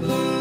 あ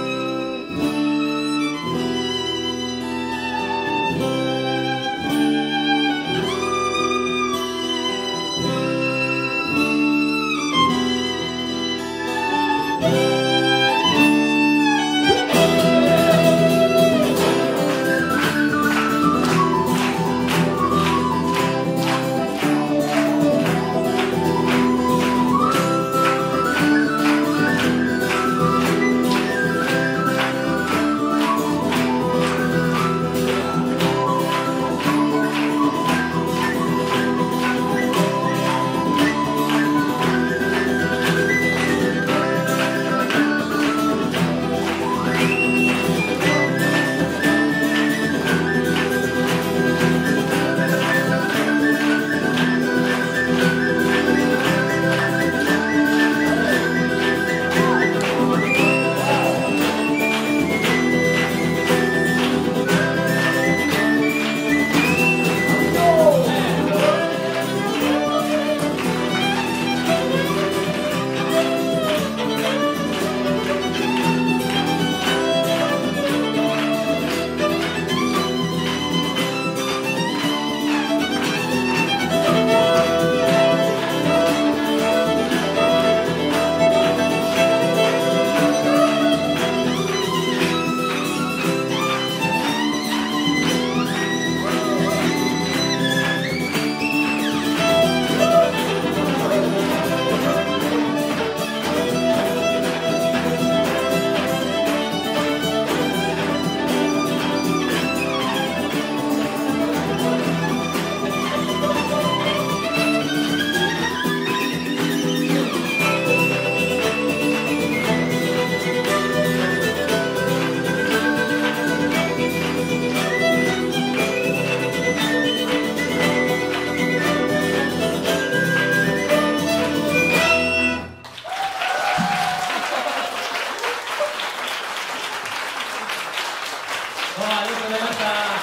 ました。